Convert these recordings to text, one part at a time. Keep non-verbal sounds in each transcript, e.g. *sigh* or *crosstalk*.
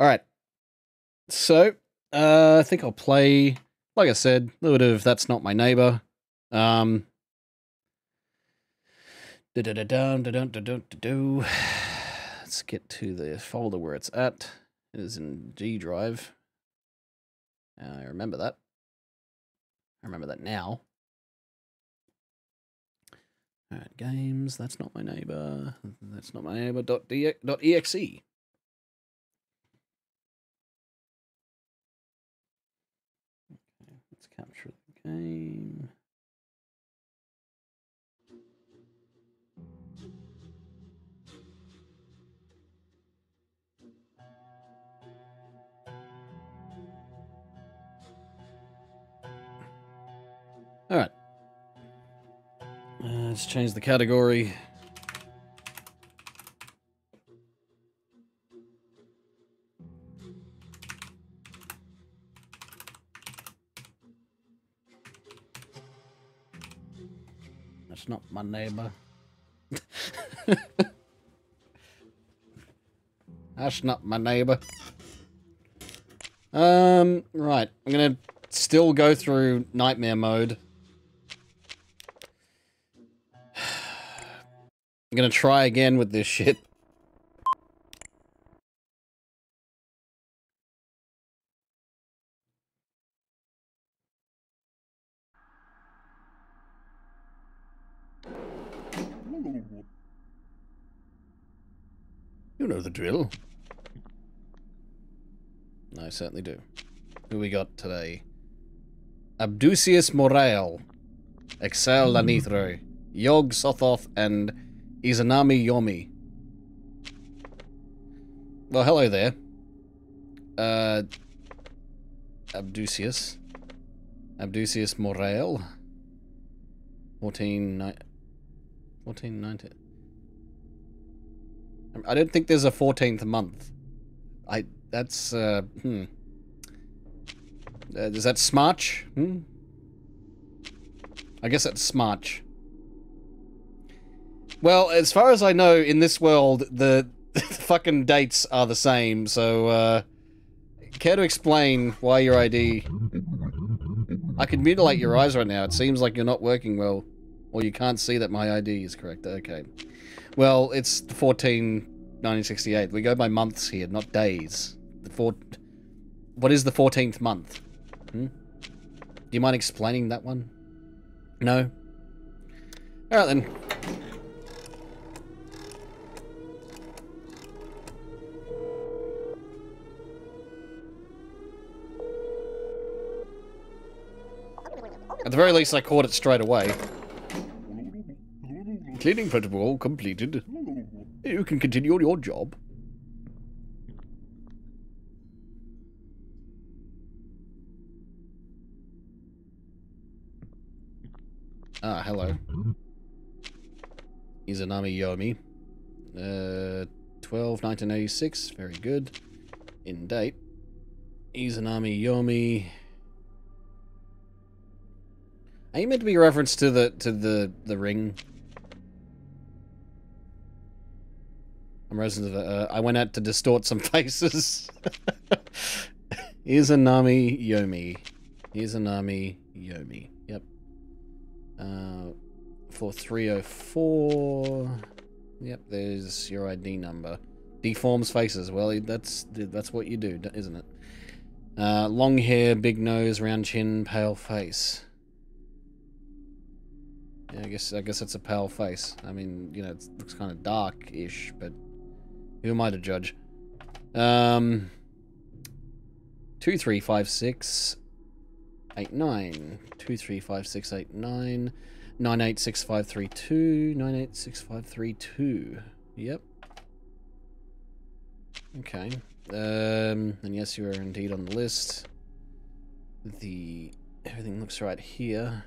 All right. So, uh, I think I'll play, like I said, a little bit of That's Not My Neighbor. Um. Let's get to the folder where it's at. It is in G drive. I remember that. I remember that now. All right, games. That's not my neighbor. That's not my neighbor. Capture the game. All right. Uh, let's change the category. My neighbor. That's not my neighbor. Um, right. I'm gonna still go through nightmare mode. *sighs* I'm gonna try again with this shit. You know the drill. I certainly do. Who we got today? Abducius Morale, Excel Lanithro, Yog Sothoth, and Izanami Yomi. Well, hello there. Uh, Abducius. Abducius Morale. 14, ni 14, 19. I don't think there's a 14th month. I, that's, uh, hmm. Uh, is that Smarch? Hmm? I guess that's Smarch. Well, as far as I know, in this world, the, *laughs* the fucking dates are the same, so, uh... Care to explain why your ID... I can mutilate your eyes right now. It seems like you're not working well. Or you can't see that my ID is correct. Okay. Well, it's 14... 1968. We go by months here, not days. The four... What is the 14th month? Hmm? Do you mind explaining that one? No? Alright then. At the very least, I caught it straight away. Cleaning protocol completed. You can continue on your job. Ah, hello. Izanami Yomi. Uh, 12, 1986. Very good. In date. Izanami Yomi. Are you meant to be a reference to the to the the ring? I'm resident of uh, I went out to distort some *laughs* faces. Izanami Yomi. Izanami Yomi. Yep. Uh, for 304. Yep, there's your ID number. Deforms faces. Well, that's that's what you do, isn't it? Uh, long hair, big nose, round chin, pale face. Yeah, I guess I guess it's a pale face. I mean, you know, it looks kind of dark-ish, but who am I to judge? Um, two three five six eight nine two three five six eight nine nine eight six five three two nine eight six five three two. Yep. Okay. Um, and yes, you are indeed on the list. The everything looks right here.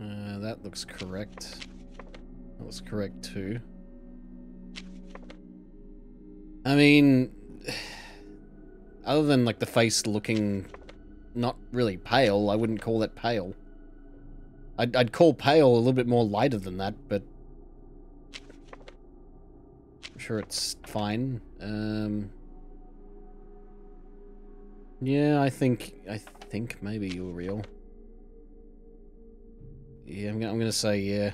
Uh, that looks correct. That was correct too. I mean, *sighs* other than like the face looking not really pale, I wouldn't call it pale. I'd, I'd call pale a little bit more lighter than that, but I'm sure it's fine. Um, yeah, I think I think maybe you're real. Yeah, I'm gonna, I'm gonna say yeah.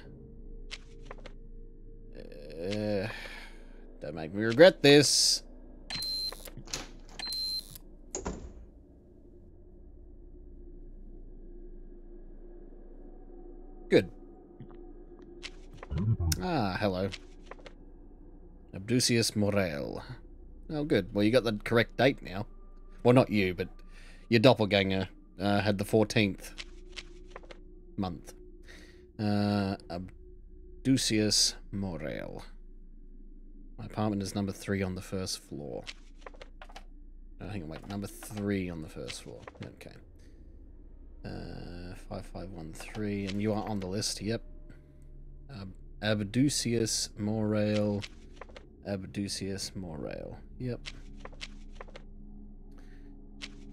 Uh, don't make me regret this. Good. Ah, hello. Abducius Morel. Oh, good. Well, you got the correct date now. Well, not you, but your doppelganger uh, had the 14th month. Uh, Abducius Morel. My apartment is number three on the first floor. I think I'm like number three on the first floor. Okay. Uh, 5513, and you are on the list, yep. Uh, Abducius Morale. Abducius yep.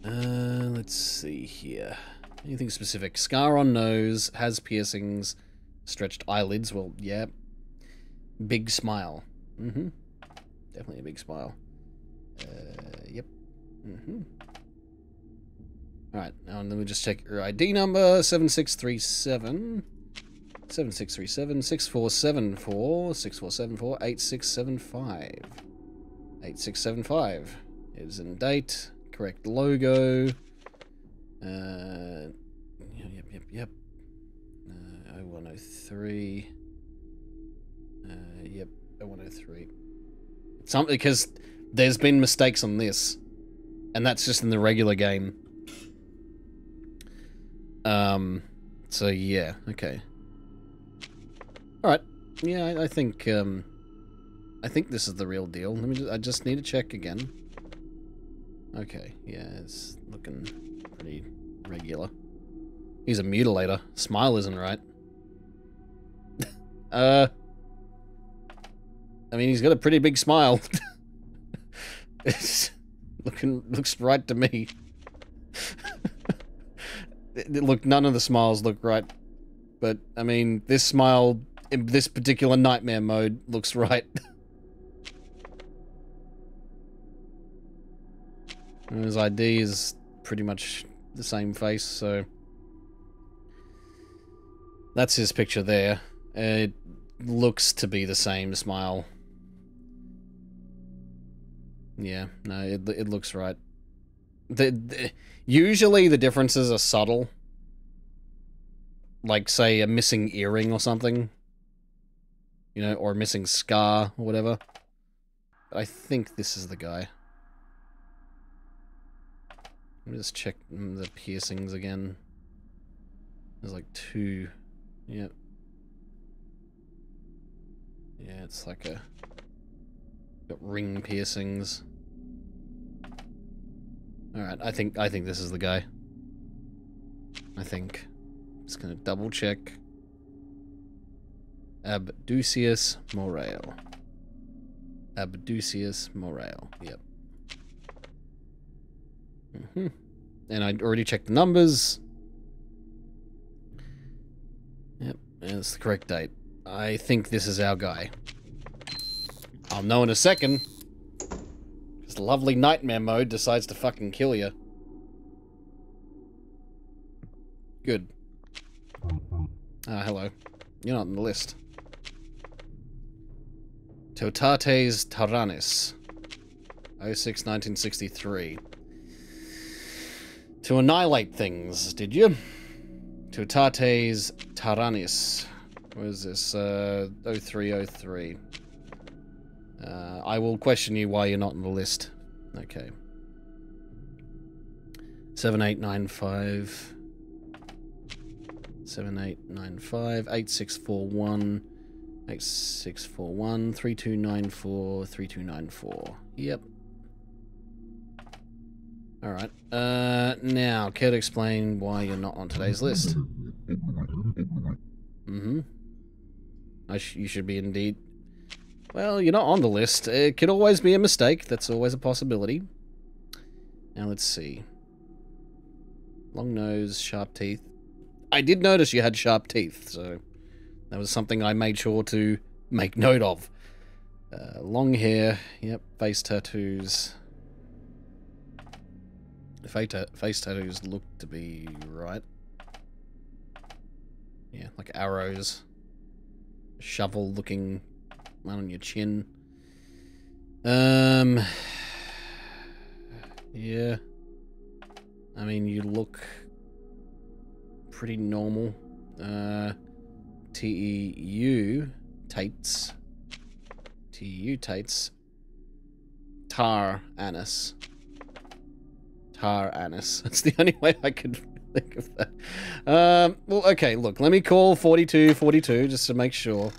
Uh, let's see here. Anything specific? Scar on nose, has piercings, stretched eyelids, well, yeah. Big smile. Mm-hmm. Definitely a big smile. Uh, yep. Mm-hmm. Alright, now let me just check your ID number, 7637. 7637 6474 6474 8675. 8675 is in date. Correct logo. Uh, yep, yep, yep. Uh, 0103. Uh, yep, 0103. Something because there's been mistakes on this, and that's just in the regular game. Um, so yeah, okay. All right, yeah, I, I think um, I think this is the real deal. Let me. Just, I just need to check again. Okay, yeah, it's looking pretty regular. He's a mutilator. Smile isn't right. *laughs* uh, I mean, he's got a pretty big smile. *laughs* it's looking looks right to me. *laughs* look, none of the smiles look right. But, I mean, this smile in this particular nightmare mode looks right. *laughs* his ID is pretty much the same face, so... That's his picture there. It looks to be the same smile. Yeah, no, it, it looks right. The, the, usually the differences are subtle. Like, say, a missing earring or something. You know, or a missing scar or whatever. But I think this is the guy. Let me just check the piercings again. There's like two. Yep. Yeah, it's like a... Got ring piercings. Alright, I think I think this is the guy. I think. Just gonna double check. Abducius Morale. Abducius Morale. Yep. Mm -hmm. And I already checked the numbers. Yep, and it's the correct date. I think this is our guy. I'll know in a second. This lovely nightmare mode decides to fucking kill you. Good. Ah, hello. You're not on the list. Teutates Taranis. 06 1963. To annihilate things, did you? Teutates Taranis. What is this? Uh, 0303. Uh, I will question you why you're not on the list. Okay. 7895. 7895. 8641. 8641. 3294. 3294. Yep. Alright. Uh, now, care to explain why you're not on today's list? *laughs* Mm-hmm. Sh you should be indeed well, you're not on the list. It could always be a mistake. That's always a possibility. Now, let's see. Long nose, sharp teeth. I did notice you had sharp teeth, so that was something I made sure to make note of. Uh, long hair. Yep. Face tattoos. Face, face tattoos look to be right. Yeah, like arrows. Shovel looking one on your chin. Um. Yeah. I mean, you look pretty normal. Uh, T-E-U, Tates. T-E-U, Tates. Tar Annis. Tar Annis. *laughs* That's the only way I could think of that. Um, well, okay, look, let me call 4242 just to make sure.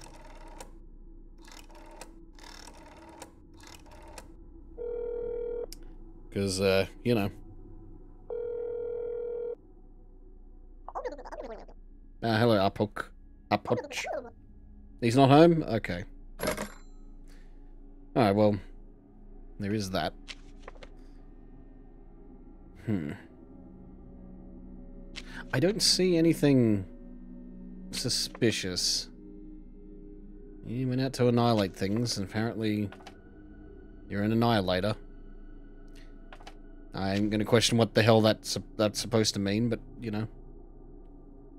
Because, uh, you know. Uh, hello, Apuk. Apuk. He's not home? Okay. Alright, well, there is that. Hmm. I don't see anything suspicious. You went out to annihilate things, and apparently you're an annihilator. I'm going to question what the hell that's that's supposed to mean, but you know.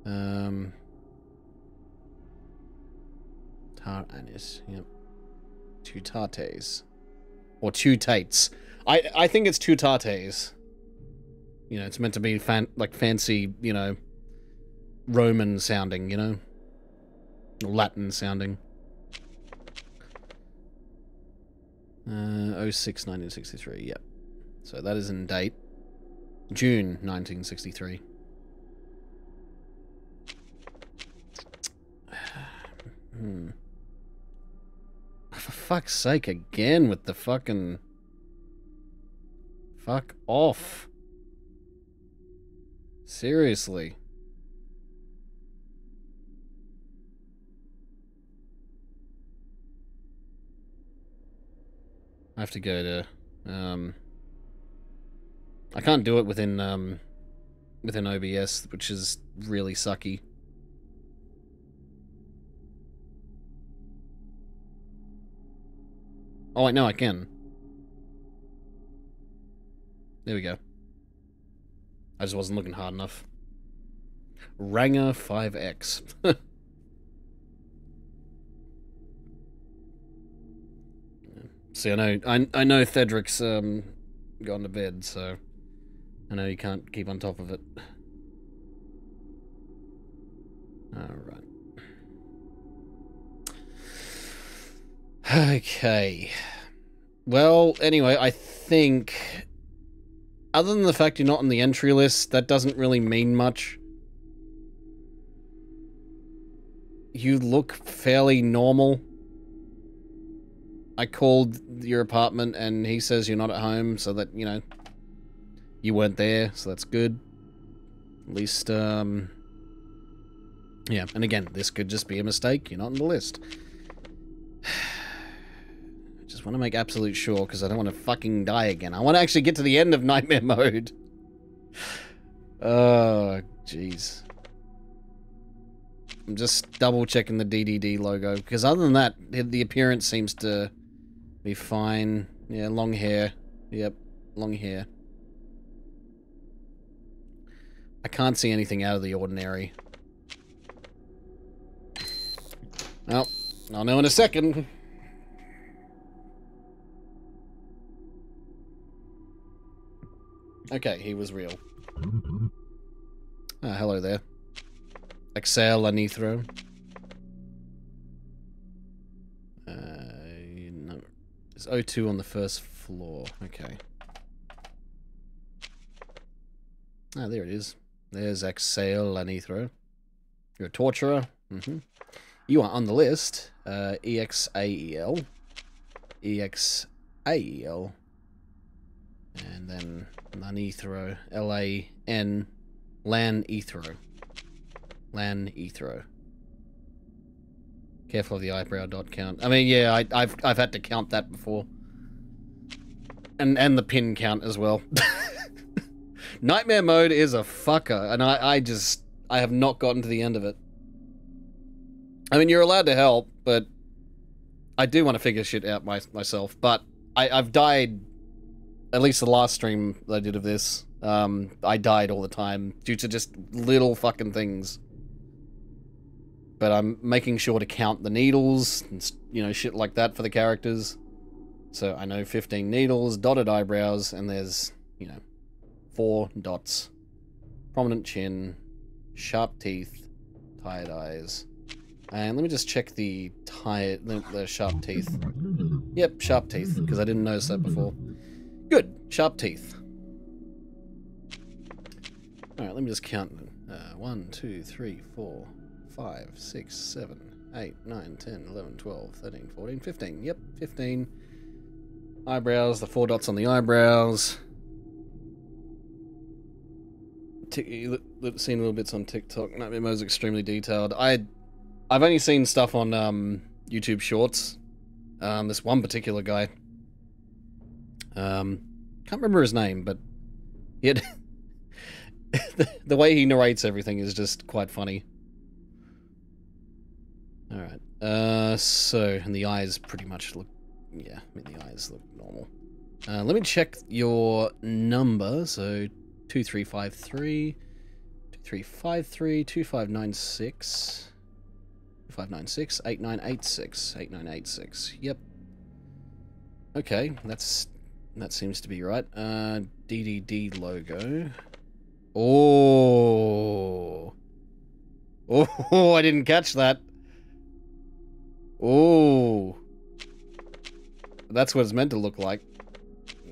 Um. Tar Anis, yep. Two Tates. Or two Tates. I I think it's two Tates. You know, it's meant to be fan like fancy, you know, Roman sounding, you know? Latin sounding. Uh, 06, 1963, yep. So that is in date. June 1963. *sighs* hmm. For fuck's sake, again with the fucking... Fuck off. Seriously. I have to go to, um... I can't do it within um, within OBS, which is really sucky. Oh, wait, no, I can. There we go. I just wasn't looking hard enough. Ranger 5X. *laughs* See, I know, I, I know Thedric's um, gone to bed, so... I know you can't keep on top of it. Alright. Okay. Well, anyway, I think... Other than the fact you're not on the entry list, that doesn't really mean much. You look fairly normal. I called your apartment and he says you're not at home, so that, you know, you weren't there, so that's good. At least, um... Yeah, and again, this could just be a mistake. You're not on the list. *sighs* just want to make absolute sure, because I don't want to fucking die again. I want to actually get to the end of Nightmare *laughs* Mode. Oh, jeez. I'm just double checking the DDD logo, because other than that, the appearance seems to be fine. Yeah, long hair. Yep, long hair. I can't see anything out of the ordinary. Well, I'll know in a second. Okay, he was real. Ah, hello there. Excel Anithro. Uh, no. There's O2 on the first floor. Okay. Ah, there it is. There's Exhale Lanithro. You're a torturer. Mm -hmm. You are on the list. Uh, E-X-A-E-L. E-X-A-E-L. And then Lanithro. L-A-N. Lan Ethro. Lan Ethro. Careful of the eyebrow dot count. I mean, yeah, I, I've I've had to count that before, and and the pin count as well. *laughs* Nightmare mode is a fucker, and I, I just, I have not gotten to the end of it. I mean, you're allowed to help, but I do want to figure shit out my, myself, but I, I've died. At least the last stream I did of this, um, I died all the time due to just little fucking things. But I'm making sure to count the needles and you know shit like that for the characters. So I know 15 needles, dotted eyebrows, and there's you know four dots, prominent chin, sharp teeth, tired eyes. And let me just check the tired, the, sharp teeth. Yep, sharp teeth, because I didn't notice that before. Good, sharp teeth. Alright, let me just count. Uh, 1, 2, 3, 4, 5, 6, 7, 8, 9, 10, 11, 12, 13, 14, 15. Yep, 15. Eyebrows, the four dots on the eyebrows. T- seen little bits on TikTok. Nightmare Mode's extremely detailed. I, I've only seen stuff on um, YouTube Shorts. Um, this one particular guy. Um, can't remember his name, but he had the, *laughs* the way he narrates everything is just quite funny. All right. Uh, so and the eyes pretty much look, yeah. I mean the eyes look normal. Uh, let me check your number. So 2353, 2353, 2596, 2596, 8986, 8986. Yep. Okay, that's that seems to be right. Uh, DDD logo. Oh. Oh, *laughs* I didn't catch that. Oh. That's what it's meant to look like.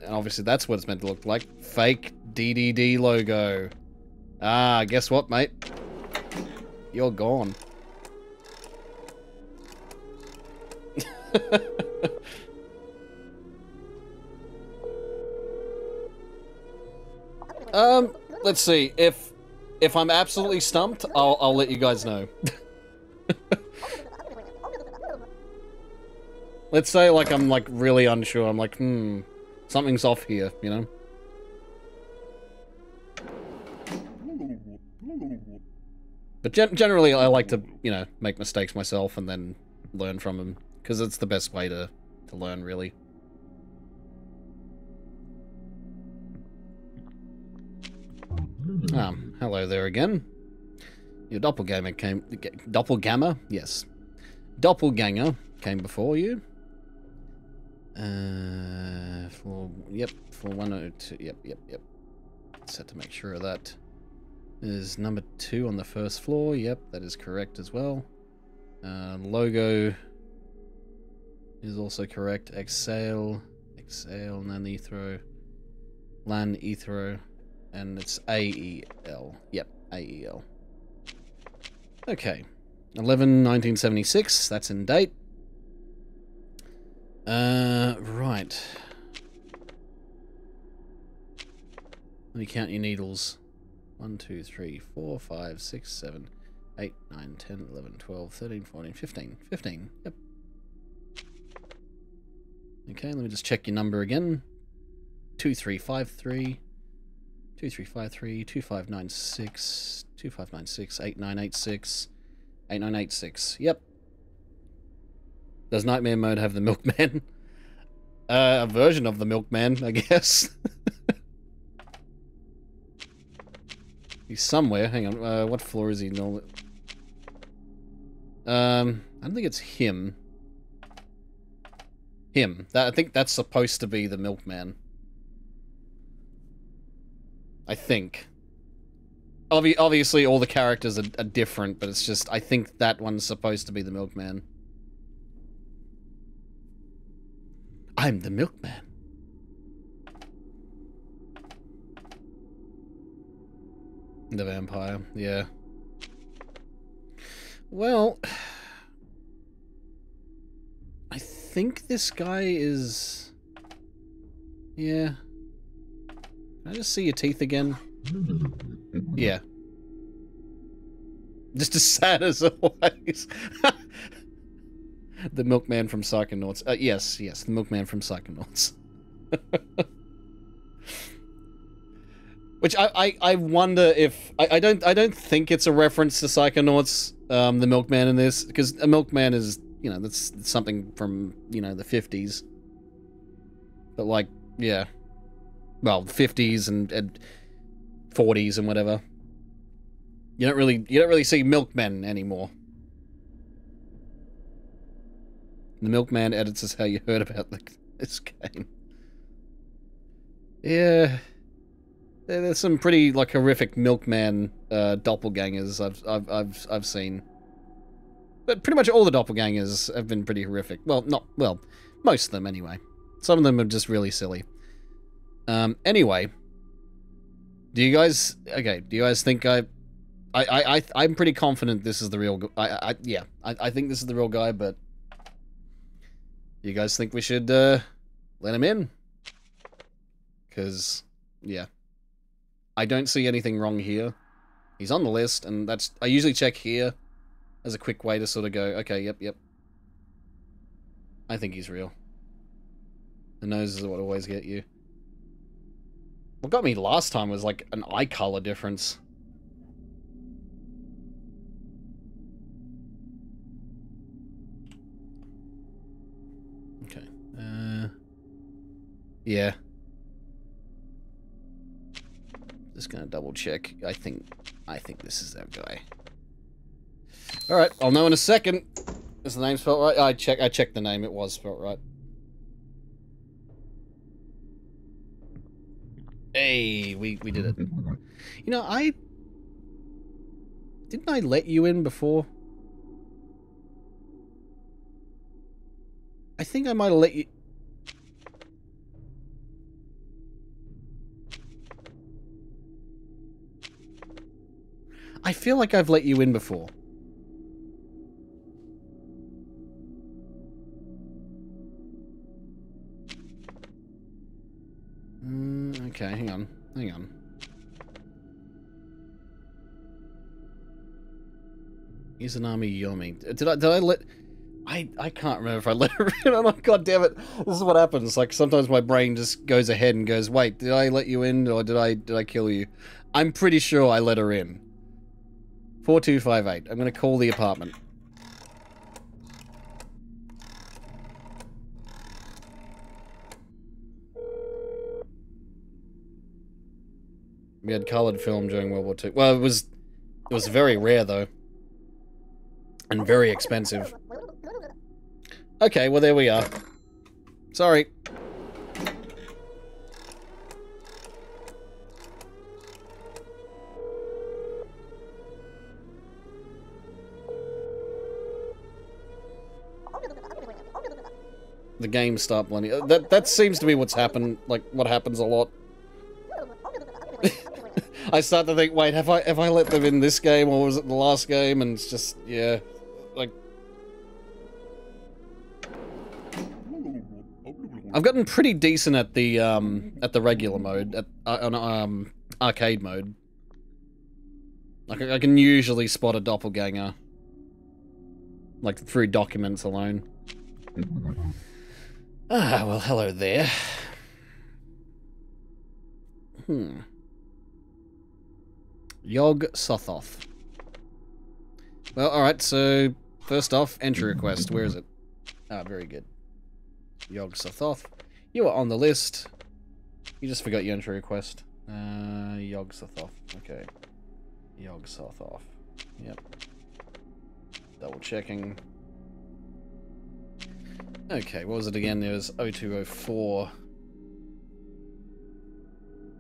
And obviously that's what it's meant to look like. Fake DDD logo. Ah, guess what, mate? You're gone. *laughs* um, let's see. If if I'm absolutely stumped, I'll I'll let you guys know. *laughs* let's say like I'm like really unsure. I'm like, hmm, something's off here, you know? But gen generally, I like to, you know, make mistakes myself and then learn from them. Because it's the best way to, to learn, really. Ah, hello there again. Your doppelganger came... Doppelganger? Yes. Doppelganger came before you. Uh, for... Yep, for 102... Yep, yep, yep. Set to make sure of that. Is number two on the first floor. Yep, that is correct as well. Uh, logo is also correct. Exhale, exhale, nanethro, lan ethro, and it's AEL. Yep, AEL. Okay. 11, 1976, that's in date. Uh, right. Let me count your needles. 1, 2, 3, 4, 5, 6, 7, 8, 9, 10, 11, 12, 13, 14, 15. 15, yep. Okay, let me just check your number again. 2353, 2353, 2596, 2596, 8986, 8986. Yep. Does Nightmare Mode have the Milkman? *laughs* Uh, a version of the Milkman, I guess. *laughs* He's somewhere. Hang on. Uh, what floor is he? No. Um, I don't think it's him. Him. That, I think that's supposed to be the milkman. I think. Obvi obviously, all the characters are, are different, but it's just, I think that one's supposed to be the milkman. I'm the milkman. The vampire, yeah. Well, I think this guy is... Yeah. Can I just see your teeth again? Yeah. *laughs* Just as sad as always. the milkman from Psychonauts. Uh, yes, yes, the milkman from Psychonauts. *laughs* Which I, I, I wonder if I, I don't I don't think it's a reference to Psychonauts, um, the milkman in this, because a milkman is you know, that's something from, you know, the 50s. But, like, yeah. Well, 50s and, and 40s and whatever. You don't really, you don't really see milkmen anymore. The milkman edits is how you heard about the, *laughs* this game. Yeah. There's some pretty like horrific milkman uh, doppelgangers I've I've I've I've seen. But pretty much all the doppelgangers have been pretty horrific. Well, not well, most of them anyway. Some of them are just really silly. Um. Anyway, do you guys okay? Do you guys think I? I, I, I, I'm pretty confident this is the real. I, I, yeah, I, I think this is the real guy. But you guys think we should uh, let him in? Because, yeah, I don't see anything wrong here. He's on the list, and that's I usually check here as a quick way to sort of go, okay, yep, yep. I think he's real. The nose is what always get you. What got me last time was like an eye color difference. Okay. Uh, yeah. Just gonna double check. I think I think this is that guy. Alright, I'll know in a second. Is the name spelled right? I check I checked the name, it was spelled right. Hey, we, we did it. You know, I didn't I let you in before? I think I might have let you I feel like I've let you in before. Mm, okay, hang on. Hang on. Izanami Yomi. Did I did I let I I can't remember if I *laughs* let her in or not. God damn it! This is what happens. Like sometimes my brain just goes ahead and goes, "Wait, did I let you in or did I did I kill you?" I'm pretty sure I let her in. 4258. I'm going to call the apartment. We had coloured film during World War II. Well, it was it was very rare though. And very expensive. Okay, well there we are. Sorry. The game start blending. Uh, that that seems to be what's happened. Like what happens a lot. *laughs* I start to think, wait, have I have I let them in this game or was it the last game? And it's just yeah, like. I've gotten pretty decent at the um at the regular mode at uh, on um arcade mode. Like I can usually spot a doppelganger, like through documents alone. Ah, well, hello there. Hmm. Yog Sothoth. Well, alright, so first off, entry request. Where is it? Ah, very good. Yog Sothoth. You are on the list. You just forgot your entry request. Uh, Yog Sothoth. Okay. Yog Sothoth. Yep. Double checking. Okay, what was it again? There was 0204.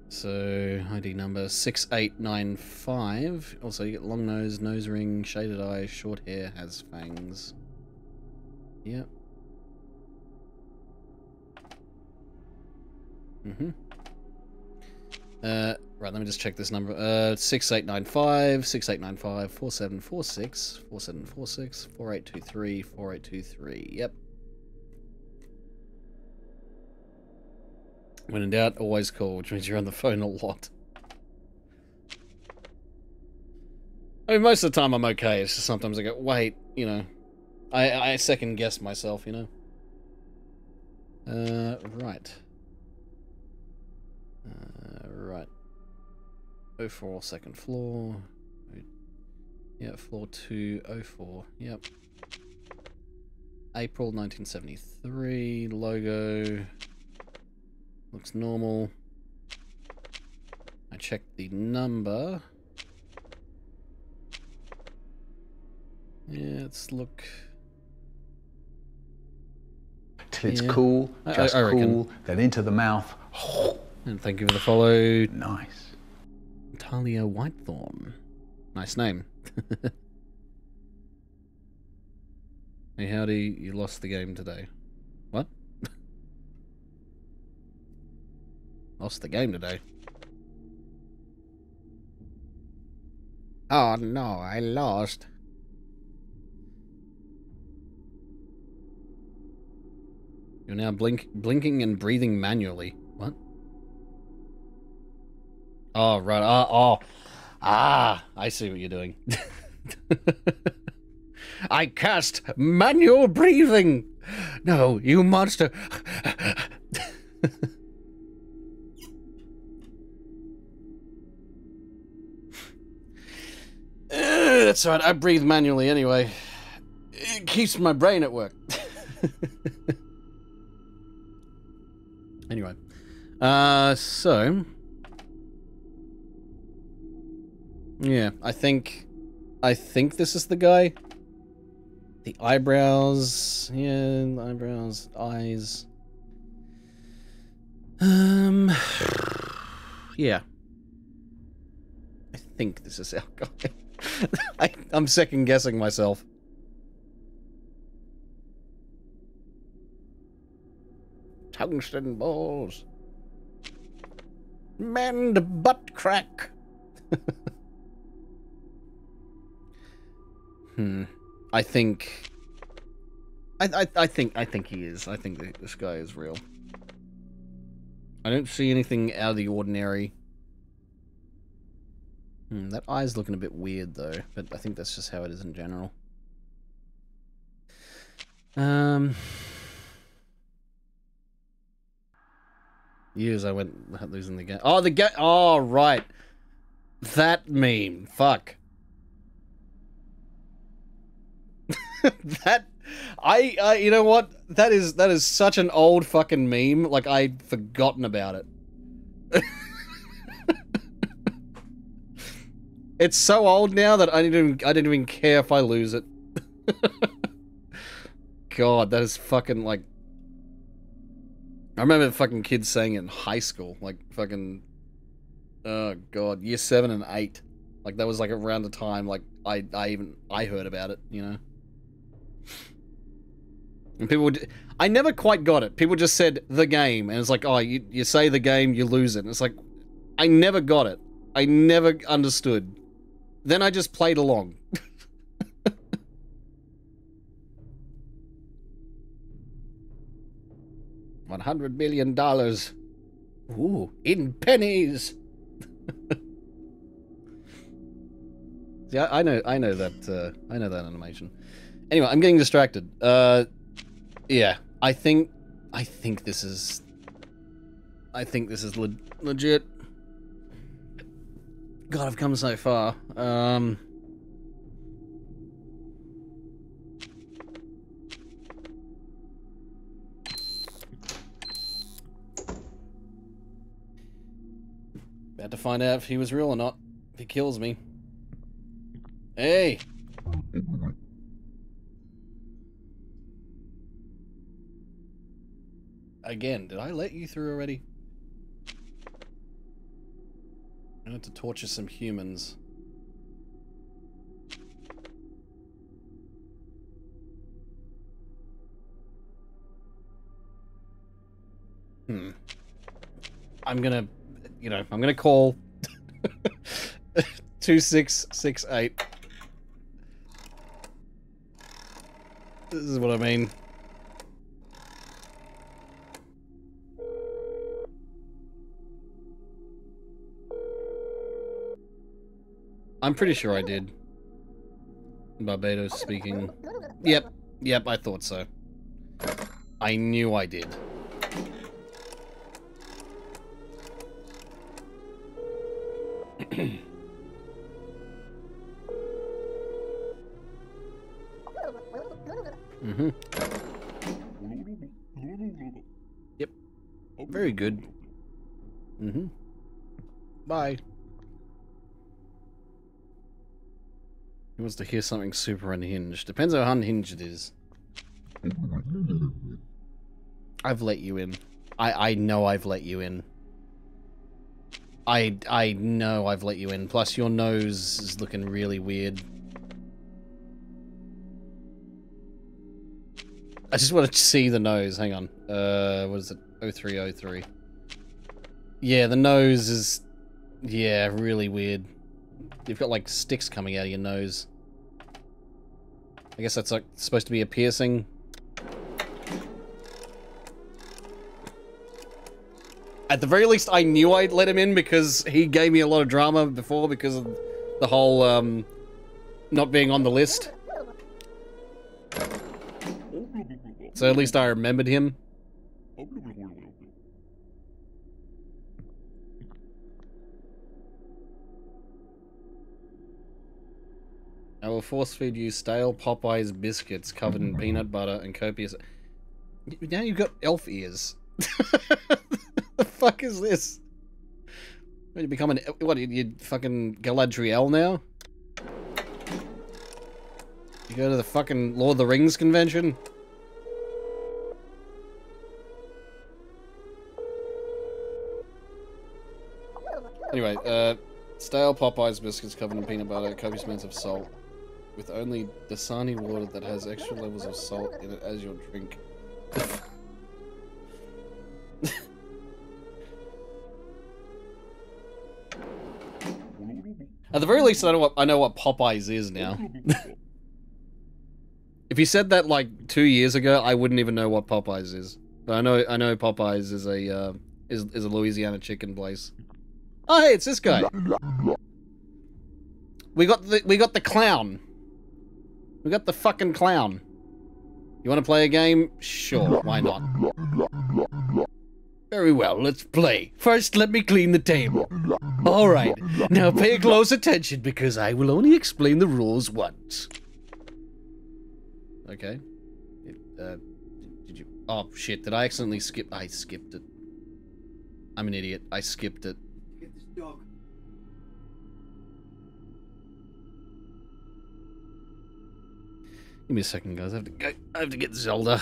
So, ID number 6895. Also, you get long nose, nose ring, shaded eyes, short hair, has fangs. Yep. Mm-hmm. Uh, right, let me just check this number. Uh, 6895, 6895, 4746, 4746, 4823, 4823. Yep. When in doubt, always call, which means you're on the phone a lot. I mean, most of the time I'm okay. It's just sometimes I go, wait, you know. I, I second guess myself, you know. Uh, right. Uh, right. 04, second floor. Yeah, floor 204. Yep. April 1973. Logo. Looks normal. I checked the number. Yeah, let's look. Till it's Yeah. cool, I- I- just I cool, then into the mouth. And thank you for the follow, Nice. Talia Whitethorn. Nice name. *laughs* hey, howdy, you lost the game today. What? Lost the game today. Oh no, I lost. You're now blink blinking and breathing manually. What? Oh, right. Ah, oh. Ah, I see what you're doing. *laughs* I cast manual breathing. No, you monster. *laughs* That's right. I breathe manually anyway. It keeps my brain at work. *laughs* anyway, uh, so yeah, I think, I think this is the guy. The eyebrows, yeah, eyebrows, eyes. Um, *sighs* yeah. I think this is our guy. *laughs* *laughs* I, I'm second guessing myself. Tungsten balls. Mend butt crack. *laughs* hmm. I think. I, I I think I think he is. I think this guy is real. I don't see anything out of the ordinary. Hmm, that eye's looking a bit weird though, but I think that's just how it is in general. Um, years I went losing the game. Oh, the game. Oh, right, that meme. Fuck. *laughs* that I, I you know what that is that is such an old fucking meme like i'd forgotten about it *laughs* it's so old now that i didn't even, i didn't even care if i lose it *laughs* god that is fucking like i remember fucking kids saying it in high school like fucking oh god year seven and eight like that was like around the time like i i even i heard about it you know and people would. I never quite got it. People just said the game, and it's like, oh, you, you say the game, you lose it. And it's like, I never got it. I never understood. Then I just played along. *laughs* One hundred million dollars. Ooh, in pennies. *laughs* yeah, I know, I know that, uh, I know that animation. Anyway, I'm getting distracted. Uh, yeah, I think, I think this is, I think this is le legit. God, I've come so far. Um, about to find out if he was real or not. If he kills me. Hey! Again, did I let you through already? I had to torture some humans. Hmm. I'm gonna, you know, I'm gonna call *laughs* 2668. This is what I mean. I'm pretty sure I did. Barbados speaking. Yep, yep, I thought so. I knew I did. *clears throat* mm-hmm. Yep. Very good. Mm-hmm. Bye. He wants to hear something super unhinged. Depends how unhinged it is. I've let you in. I, I know I've let you in. I, I know I've let you in. Plus, your nose is looking really weird. I just want to see the nose. Hang on. Uh, what is it? 0303. Yeah, the nose is... Yeah, really weird. You've got, like, sticks coming out of your nose. I guess that's, like, supposed to be a piercing. At the very least, I knew I'd let him in because he gave me a lot of drama before because of the whole, um, not being on the list. So at least I remembered him. Will force feed you stale Popeyes biscuits covered in peanut butter and copious. Now you've got elf ears. *laughs* the fuck is this? What, you become an what? You fucking Galadriel now? You go to the fucking Lord of the Rings convention? Anyway, uh, stale Popeyes biscuits covered in peanut butter, copious amounts of salt, with only Dasani water that has extra levels of salt in it as your drink. At the very least, I know what I know what Popeyes is now. *laughs* if you said that like two years ago, I wouldn't even know what Popeyes is. But I know I know Popeyes is a uh, is is a Louisiana chicken place. Oh, hey, it's this guy. We got the we got the clown. We got the fucking clown. You want to play a game? Sure, why not? Very well, let's play. First, let me clean the table. All right, now pay close attention because I will only explain the rules once. Okay. Uh, did you? Oh shit! Did I accidentally skip? I skipped it. I'm an idiot. I skipped it. Give me a second, guys. I have to go. I have to get Zelda.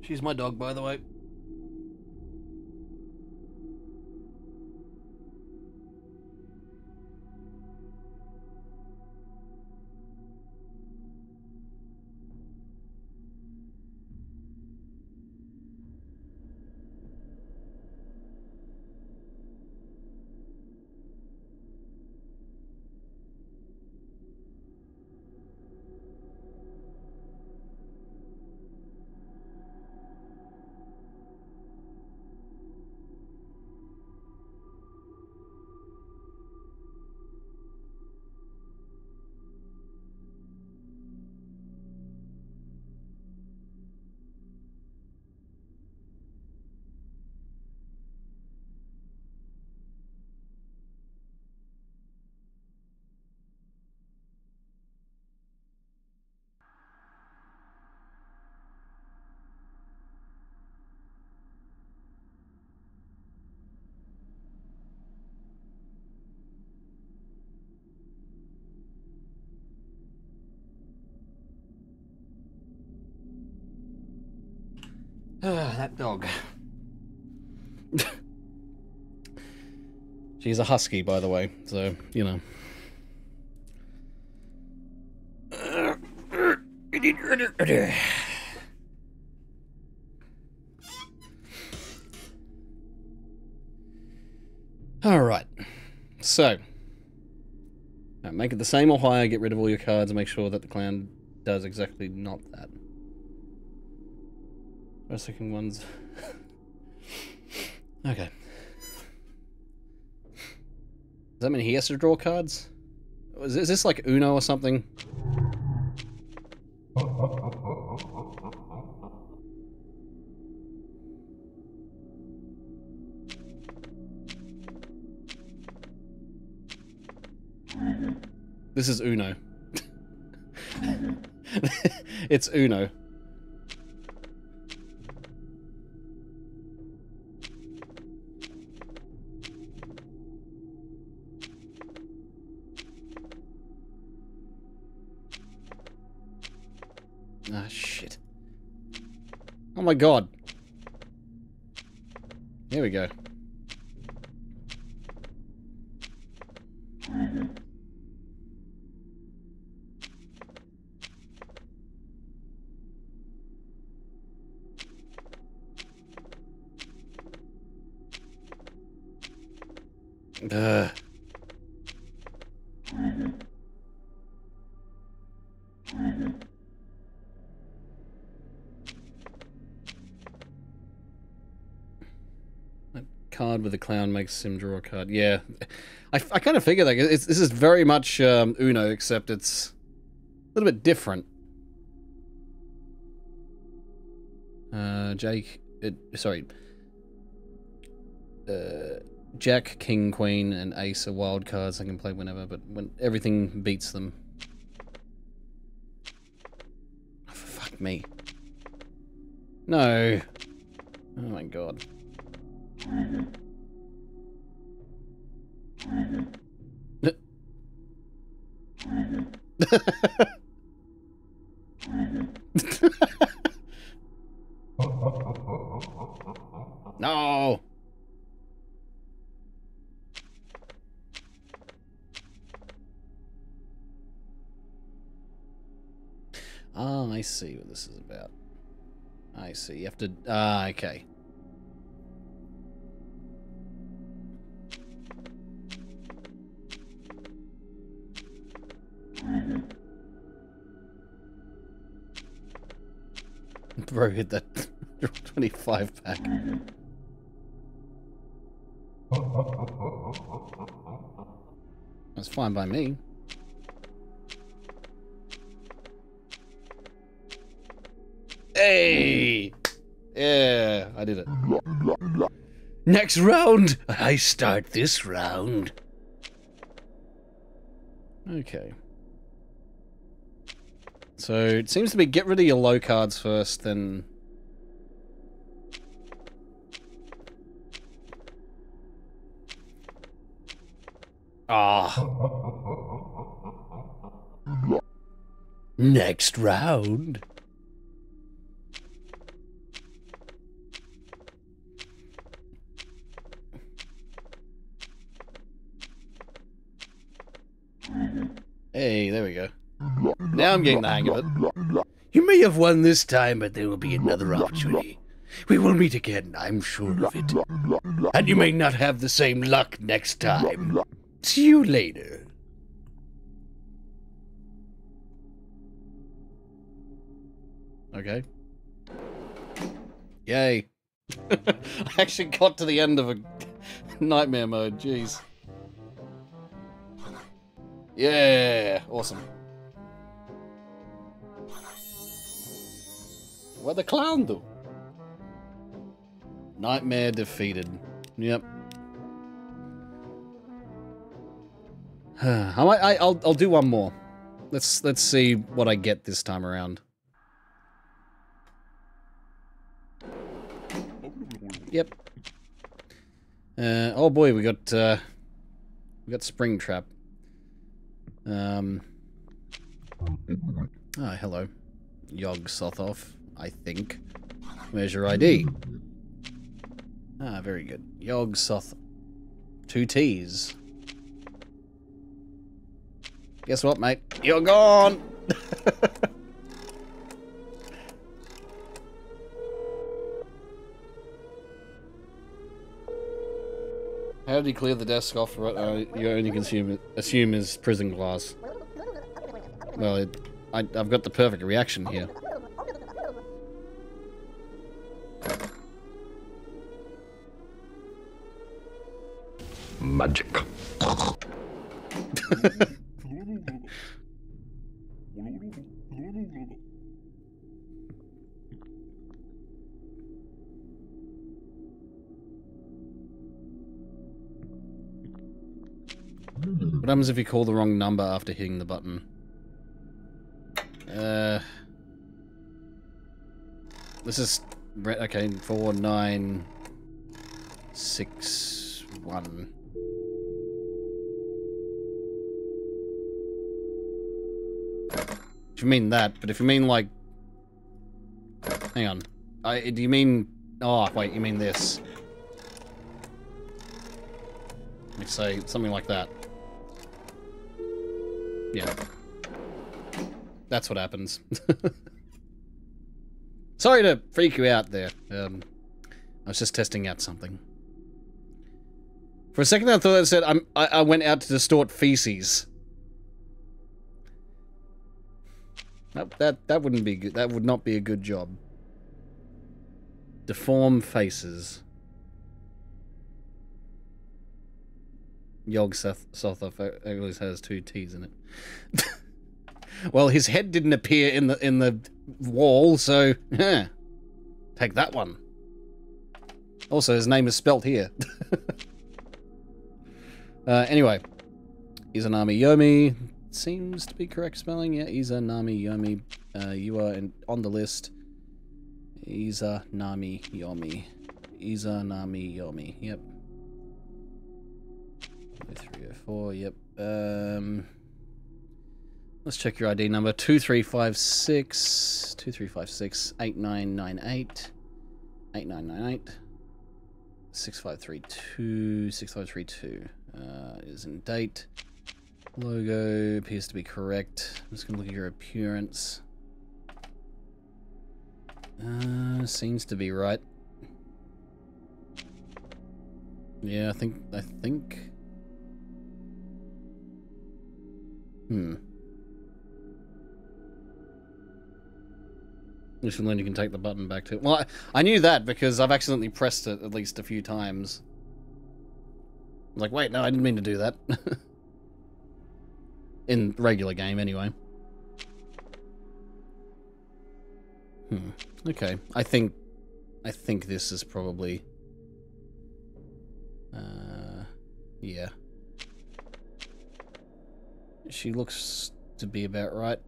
She's my dog, by the way. Ah, that dog. *laughs* She's a husky, by the way, so, you know. Alright. So. make it the same or higher, get rid of all your cards, and make sure that the clan does exactly not that. First, second ones. okay. Does that mean he has to draw cards? Is this like Uno or something? This is Uno. *laughs* it's Uno. My god. Here we go. Ugh. That card makes him draw card. Yeah, I, I kind of figured that. It's, this is very much um, Uno, except it's a little bit different. Uh, Jake, it, sorry. Uh, Jack, King, Queen, and Ace are wild cards I can play whenever, but when everything beats them. Oh, fuck me. No. Oh my god. *laughs* no. Ah, I see what this is about. I see. You have to. Ah, okay. *laughs* Bro, hit that 25 pack. That's fine by me. Hey! Yeah, I did it. Next round! I start this round. Okay. So it seems to be get rid of your low cards first, then. Ah. Next round. Hey, there we go. Now I'm getting the hang of it. You may have won this time, but there will be another opportunity. We will meet again, I'm sure of it. And you may not have the same luck next time. See you later. Okay. Yay. *laughs* I actually got to the end of a nightmare mode, jeez. Yeah, awesome. What the clown do? Nightmare defeated. Yep. *sighs* I might. I, I'll. I'll do one more. Let's. Let's see what I get this time around. Yep. Uh, oh boy, we got. Uh, we got Springtrap. Um. *laughs* Ah, hello. Yog Sothoth, I think. Where's your ID? Ah, very good. Yog Soth. Two T's. Guess what, mate? You're gone! *laughs* How did he clear the desk off uh, you only consume, assume is prison glass? Well, it, I, I've got the perfect reaction here. Magic. What happens if you call the wrong number after hitting the button? Uh, this is okay. Four nine six one. If you mean that, but if you mean like Hang on. I, do you mean... Oh, wait, you mean this. Let me say something like that. Yeah. That's what happens. *laughs* Sorry to freak you out there. Um, I was just testing out something. For a second, I thought I said I'm, I, I went out to distort feces. That, that that wouldn't be good. That would not be a good job. Deform faces. Yog Sothoth always has two T's in it. *laughs* well, his head didn't appear in the in the wall, so yeah. take that one. Also, his name is spelt here. *laughs* uh, anyway, Izanami Yomi seems to be correct spelling. Yeah, Izanami Yomi. Uh, you are in, on the list. Izanami Yomi. Izanami Yomi. Yep. 304. Yep. Um. Let's check your ID number. 2356 2356 8998 8998 6532 6532 uh, is in date. Logo appears to be correct. I'm just going to look at your appearance. Uh, seems to be right. Yeah, I think, I think... Hmm. You should learn you can take the button back to... Well, I, I knew that because I've accidentally pressed it at least a few times. I'm like, wait, no, I didn't mean to do that. *laughs* In regular game, anyway. Hmm. Okay. I think... I think this is probably... Uh... Yeah. She looks to be about right.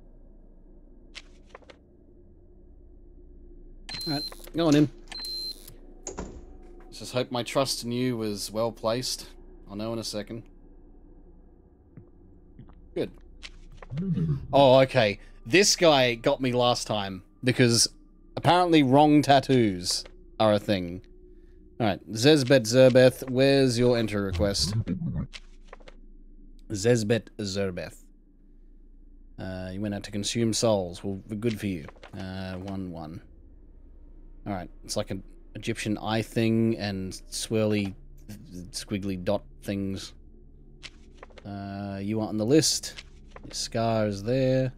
Alright, go on in. Just hope my trust in you was well placed. I'll know in a second. Good. Oh, okay. This guy got me last time because apparently wrong tattoos are a thing. Alright, Zezbet Zerbeth, where's your enter request? Zezbet Zerbeth. Uh, you went out to consume souls. Well, good for you. Uh, 1 1. Alright, it's like an Egyptian eye thing and swirly, squiggly dot things. Uh, you are on the list. Your scar is there.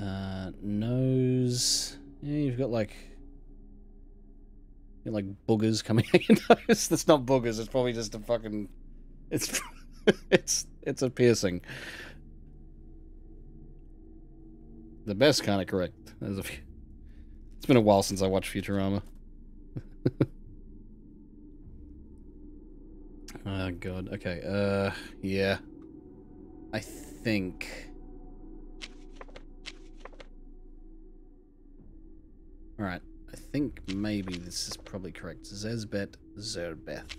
Uh, nose. Yeah, you've got like... You've got like boogers coming out your *laughs* nose. That's not boogers, it's probably just a fucking... It's... *laughs* it's... It's a piercing. The best kind of correct. There's a few... It's been a while since I watched Futurama. *laughs* oh god. Okay. Uh yeah. I think Alright. I think maybe this is probably correct. Zezbet Zerbeth.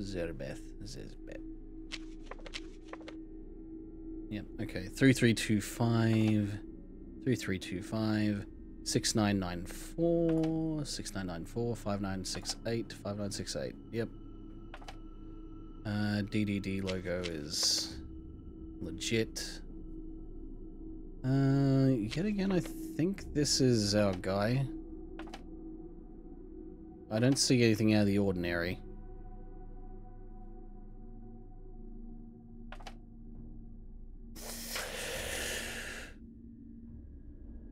Zerbeth. Zezbet. Yep, okay. 3325. 3325. 6994, 6994, 5968, 5968. Yep. Uh, DDD logo is legit. Uh, yet again, I think this is our guy. I don't see anything out of the ordinary.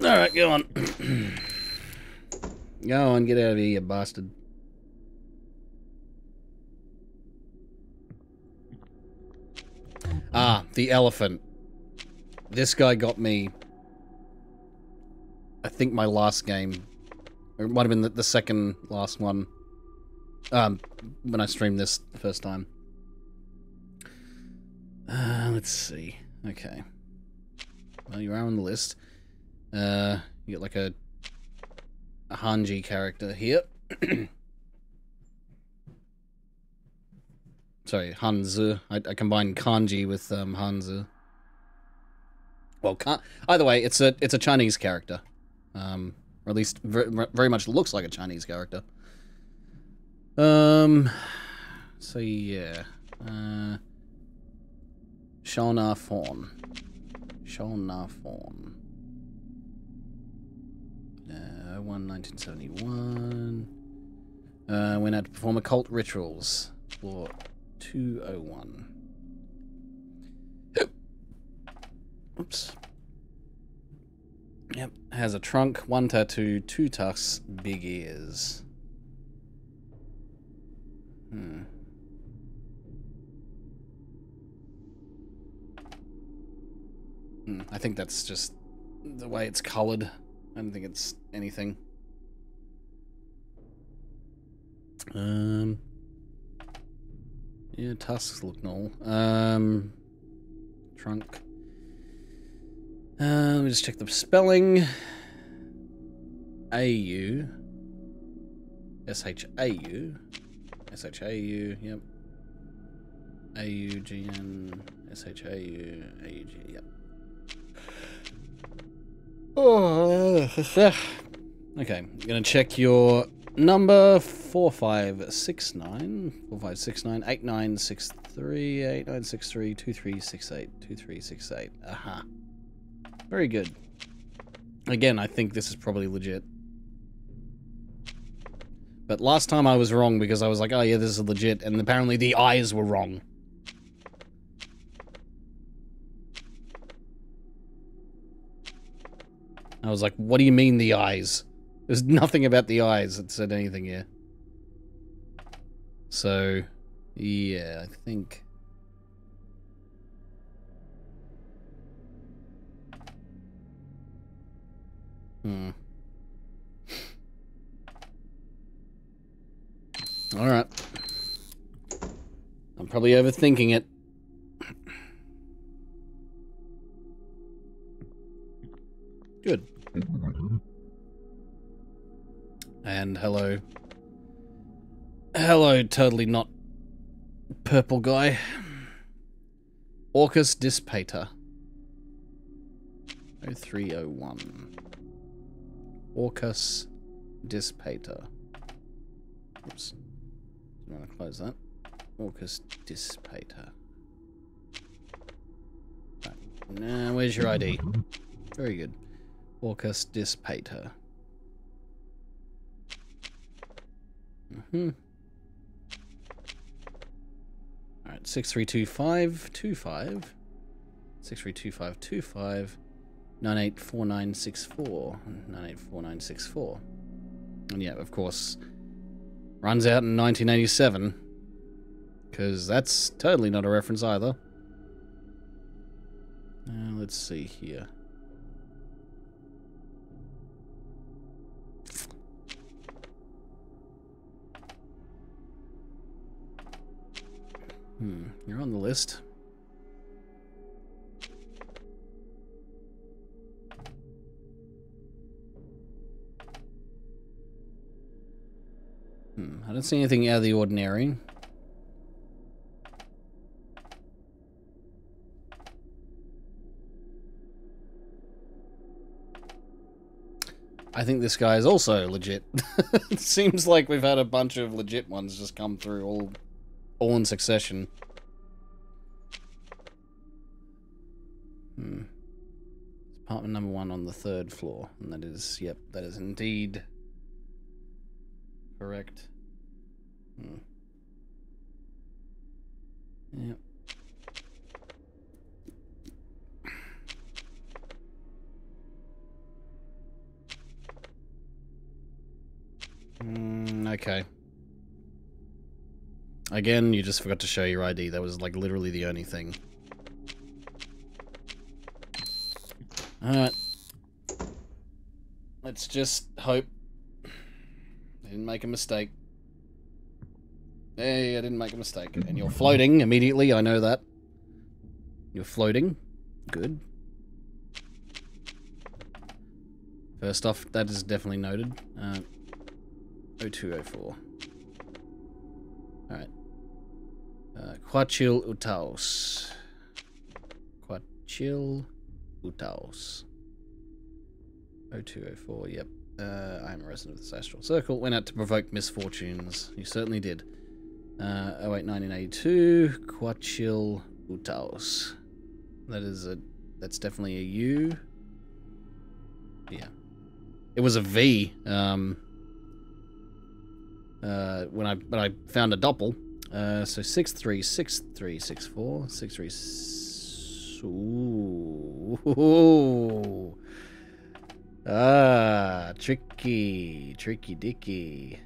Alright, go on. *clears throat* go on, get out of here, you bastard. Ah, the elephant. This guy got me... I think my last game. It might have been the, the second last one. Um, when I streamed this the first time. Uh, let's see. Okay. Well, you are on the list. Uh, you get like a, a Hanji character here. *clears throat* Sorry, Hanzi. I, I combined kanji with um, Hanzi. Well, either way, it's a it's a Chinese character. Um, or at least very, very much looks like a Chinese character. Um, so yeah, uh, Shona Fawn, Shona Fawn. Uh, 1 1971. Uh, went out to perform occult rituals. Floor 201. Oops. Yep. Has a trunk, one tattoo, two tusks, big ears. Hmm. Hmm, I think that's just the way it's colored. I don't think it's anything. Um. Yeah, tusks look normal. Um. Trunk. Uh, let me just check the spelling. A U. S H A U. S H A U. Yep. A U G N S H A U A U G. Yep. Oh, *laughs* okay. I'm gonna check your number four five six nine four five six nine eight nine six three eight nine six three two three six eight two three six eight. Aha. Very good. Again, I think this is probably legit. But last time I was wrong because I was like, oh yeah, this is legit, and apparently the eyes were wrong. I was like, what do you mean the eyes? There's *laughs* nothing about the eyes that said anything here. So, yeah, I think... Hmm. Alright. I'm probably overthinking it. Hello. Hello, totally not purple guy. Orcus Dispater. 0301. Orcus Dispater. Oops. I'm going to close that. Orcus Dispater. Right. Now, where's your ID? Very good. Orcus Dispater. Mm-hmm. Alright, 632525. 632525. 984964. 984964. And yeah, of course, runs out in 1987. Because that's totally not a reference either. Uh, let's see here. Hmm, you're on the list. Hmm, I don't see anything out of the ordinary. I think this guy is also legit. *laughs* it seems like we've had a bunch of legit ones just come through all all in succession. Hmm. Apartment number one on the third floor. And that is, yep, that is indeed correct. Hmm. Yep. Mm, okay. Again, you just forgot to show your ID. That was like literally the only thing. Alright. Let's just hope I didn't make a mistake. Hey, I didn't make a mistake. And you're floating immediately, I know that. You're floating. Good. First off, that is definitely noted. Uh, 0204. Alright. Uh, Quachil Uttaus. Quachil Uttaus. 0204, yep. Uh, I am a resident of this astral circle. Went out to provoke misfortunes. You certainly did. Uh, 08, 1982. Quachil Uttaus. That is a. That's definitely a U. Yeah. It was a V. Um. Uh, when I when I found a doppel. Uh, so six three six three six four six three. Ooh. Ah, tricky, tricky dicky.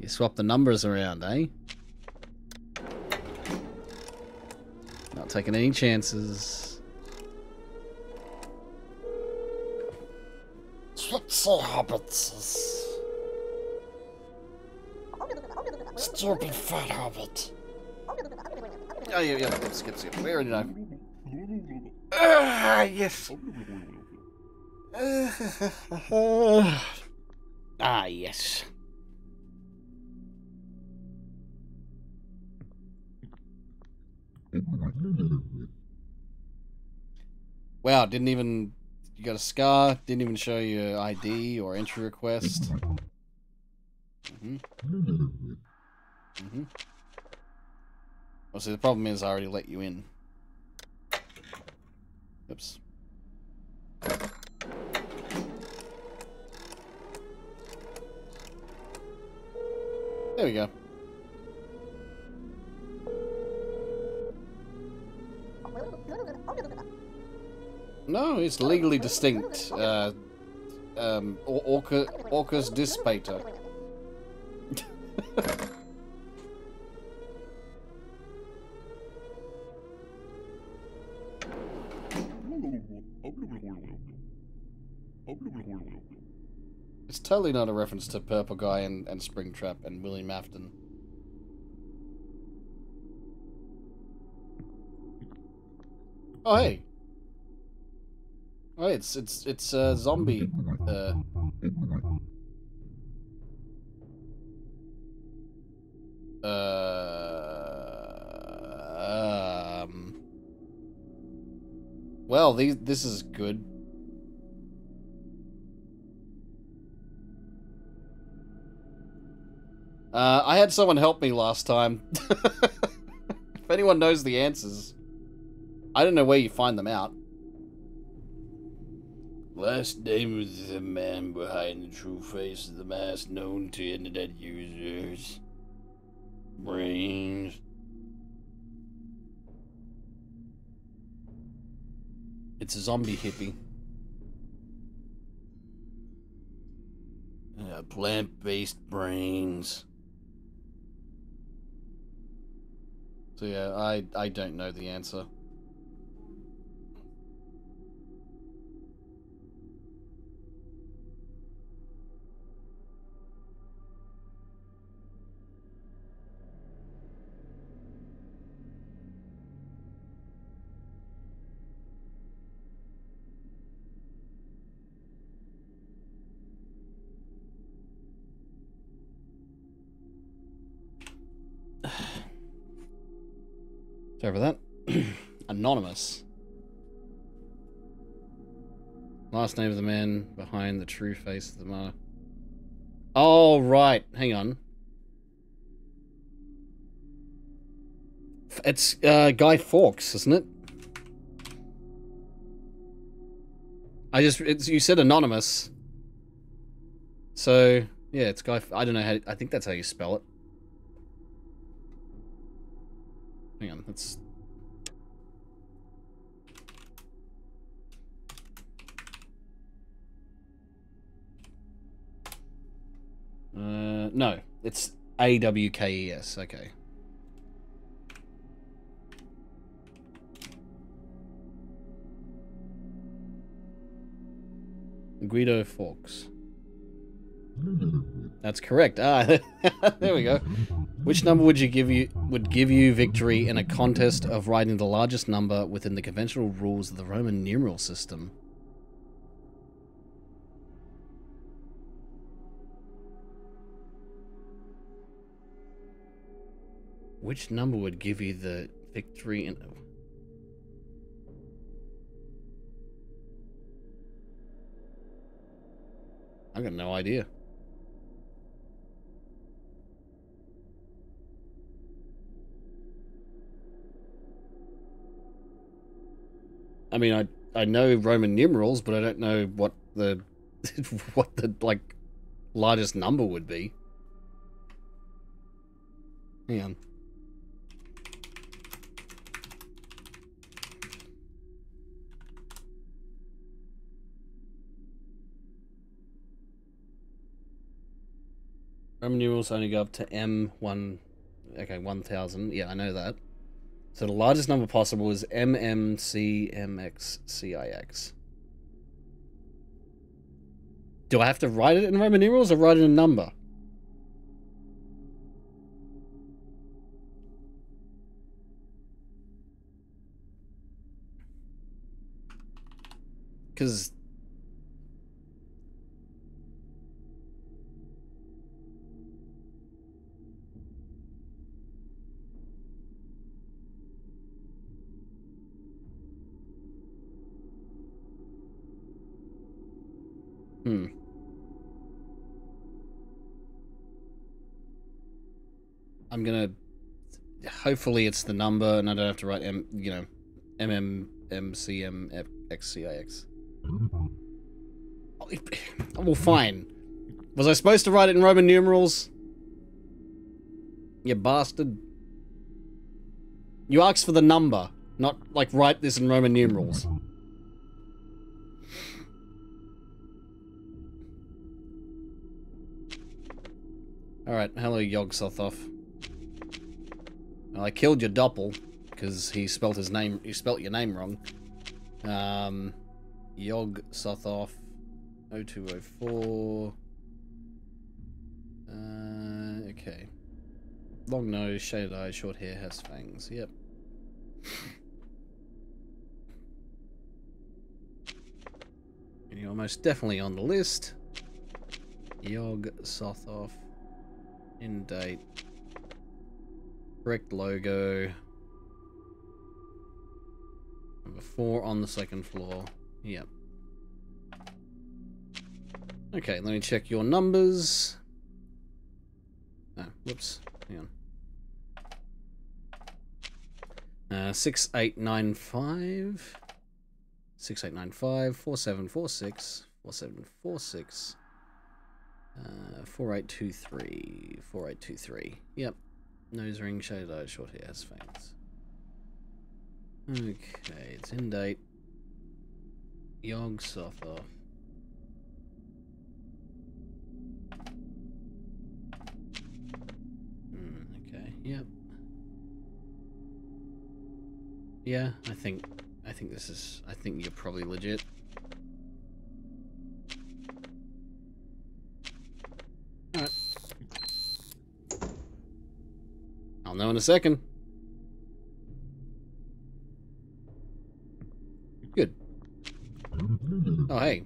You swap the numbers around, eh? Not taking any chances. Tricksy hobbits. Stupid fat hobbit. Oh, yeah, yeah, skip, skip, skip. We already know. Ah, yes. *laughs* ah, yes. Wow, didn't even. You got a scar, didn't even show your ID or entry request. *laughs* hmm hmm Well, see, the problem is I already let you in. Oops. There we go. No, it's legally distinct. Uh, um, or- Orca, Orcus Dispater. *laughs* totally not a reference to Purple Guy and, and Springtrap and William Afton. Oh hey. Oh it's it's it's a zombie. Uh, uh, um. Well, these this is good. Uh, I had someone help me last time. *laughs* if anyone knows the answers, I don't know where you find them out. Last name of the man behind the true face of the mask known to internet users. Brains. It's a zombie hippie. Uh, plant-based brains. So yeah, I I don't know the answer. Sorry for that. *clears throat* Anonymous. Last name of the man behind the true face of the martyr. Oh, right. Hang on. It's uh, Guy Fawkes, isn't it? I just you said anonymous, so yeah, it's Guy. I don't know how. I think that's how you spell it. Hang on, let's. Uh, no, it's A W K E S. Okay. Guido Fawkes. That's correct. Ah, *laughs* there we go. Which number would you give you would give you victory in a contest of writing the largest number within the conventional rules of the Roman numeral system? Which number would give you the victory in I got no idea. I mean, I I know Roman numerals, but I don't know what the *laughs* what the like largest number would be. Hang on. Roman numerals only go up to M1. Okay, 1000. Yeah, I know that. So the largest number possible is MMCMXCIX. Do I have to write it in Roman numerals or write it in a number? Because gonna. Hopefully, it's the number, and I don't have to write M. You know, M M M C M X C I X. Oh, *laughs* well, fine. Was I supposed to write it in Roman numerals? You bastard. You asked for the number, not like write this in Roman numerals. Alright, hello Yog Sothoth. Well, I killed your doppel, because he spelt his name he spelt your name wrong. Um Yog Sothoth 0204 uh, okay. Long nose, shaded eyes, short hair, has fangs. Yep. And you're most definitely on the list. Yog Sothoth. In date. Correct logo. Number four on the second floor. Yep. Okay, let me check your numbers. Oh, whoops. Hang on. Uh, 6895. 6895, 4746, 4746. Uh, 4823, 4823. Yep. Nose ring, shaded eyes, short hair, has fangs. Okay, it's in date. Yog Sothoth. Hmm, okay, yep. Yeah, I think I think this is I think you're probably legit. Alright. I'll know in a second. Good. Oh, hey.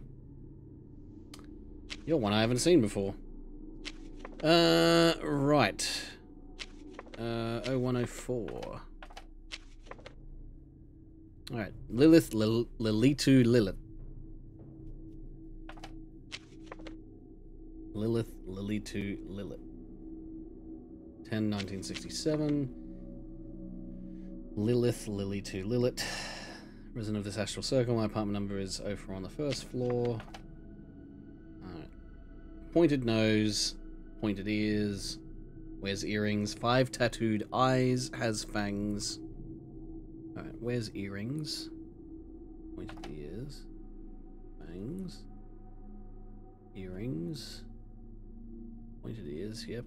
You're one I haven't seen before. Uh, right. Uh, 0104. Alright. Lilith Lil Lilitu Lilith. Lilith Lilitu Lilith. 10 1967. Lilith Lilitu Lilith. Resident of this astral circle. My apartment number is 04 on the first floor. Alright. Pointed nose. Pointed ears. Wears earrings. Five tattooed eyes. Has fangs. Alright, where's earrings? Pointed ears. Fangs. Earrings. Pointed ears, yep.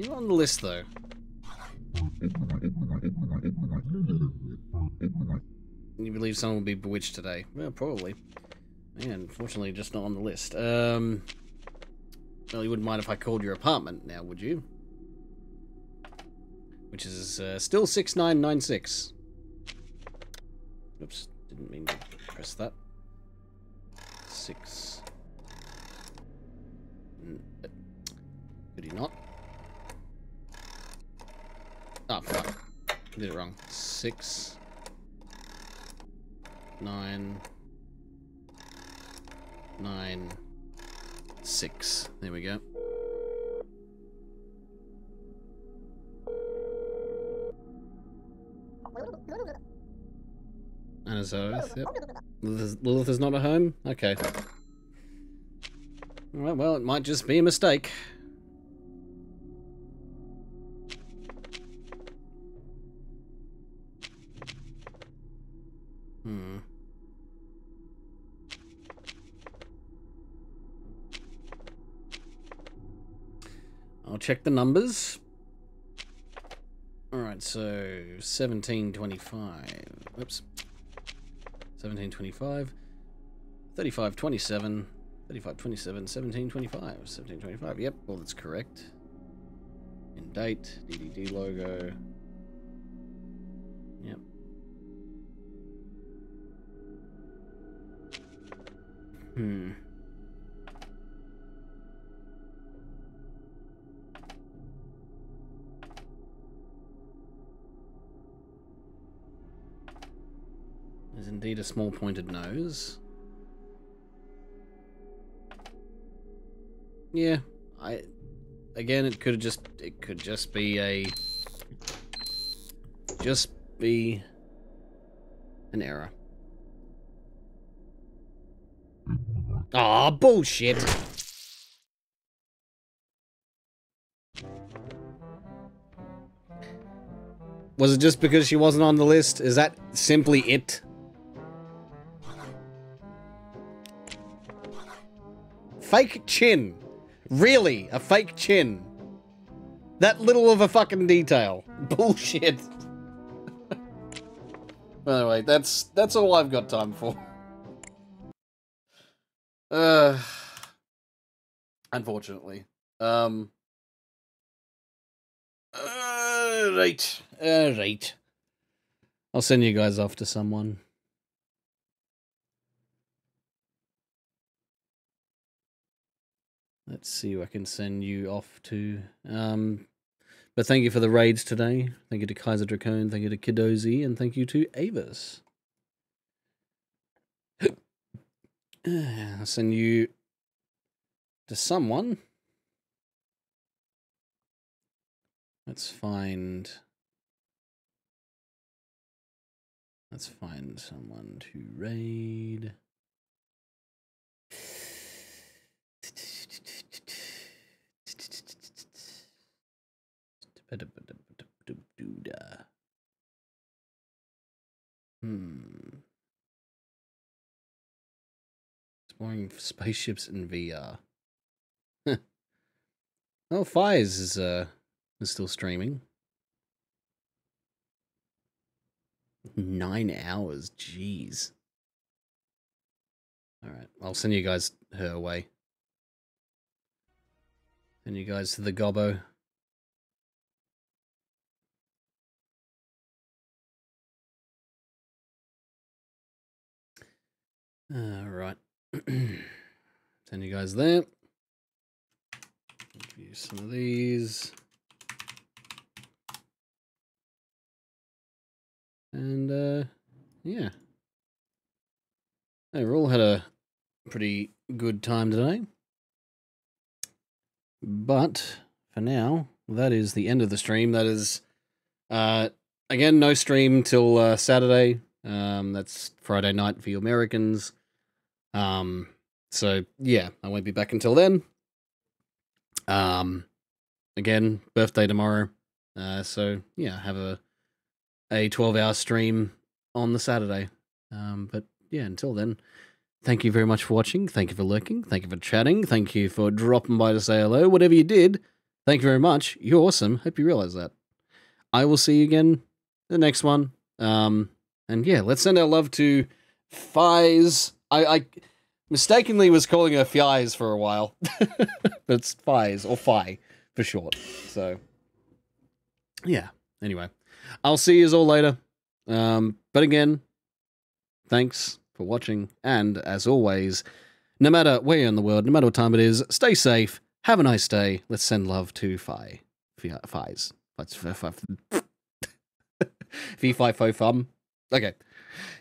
You're on the list though. You believe someone will be bewitched today? Well, probably. Man, unfortunately, just not on the list. Um, well, you wouldn't mind if I called your apartment now, would you? Which is uh, still 6996. Oops, didn't mean to press that. Six. N- uh, Could he not? Oh, fuck. Did it wrong. Six. Nine. nine, six. There we go. And a Zoeth, yep. Lilitu, is not at home? Okay. Alright, well, it might just be a mistake. Check the numbers. Alright, so 1725. Oops. 1725. 3527. 3527. 1725. 1725. Yep, well, that's correct. In date. DDD logo. Yep. Hmm. Indeed a small pointed nose. Yeah, I again it could just it could just be a just be an error. Ah, bullshit. Was it just because she wasn't on the list? Is that simply it? Fake chin. Really? A fake chin? That little of a fucking detail. *laughs* Bullshit. anyway, that's that's all I've got time for. Uh unfortunately. Um uh, right. Uh, right. I'll send you guys off to someone. Let's see who I can send you off to. Um, but thank you for the raids today. Thank you to Kaiser Dracone. Thank you to Kidozi. And thank you to Avis. I'll send you to someone. Let's find. Let's find someone to raid. Hmm. Exploring spaceships in VR. oh, Fires is uh is still streaming. Nine hours, jeez. All right, I'll send you guys her way. Send you guys to the gobbo. All right. *clears throat* Send you guys there. Use some of these. And, uh, yeah. All had a pretty good time today. But for now, that is the end of the stream. That is, uh, again, no stream till uh, Saturday. Um, that's Friday night for you Americans. Um, so yeah, I won't be back until then. Um, again, birthday tomorrow. Uh, so yeah, have a a twelve hour stream on the Saturday. Um, but yeah, until then, thank you very much for watching. Thank you for lurking. Thank you for chatting. Thank you for dropping by to say hello. Whatever you did, thank you very much. You're awesome. Hope you realize that. I will see you again the next one. Um, and yeah, let's send our love to Fies. I, I mistakenly was calling her Fies for a while, but it's Fies or Fi for short. So yeah. Anyway, I'll see you all later. Um, but again, thanks for watching, and as always, no matter where you're in the world, no matter what time it is, stay safe. Have a nice day. Let's send love to Fi. Fi Fies. Fi Fi Fi Fi Fo Fum. Okay.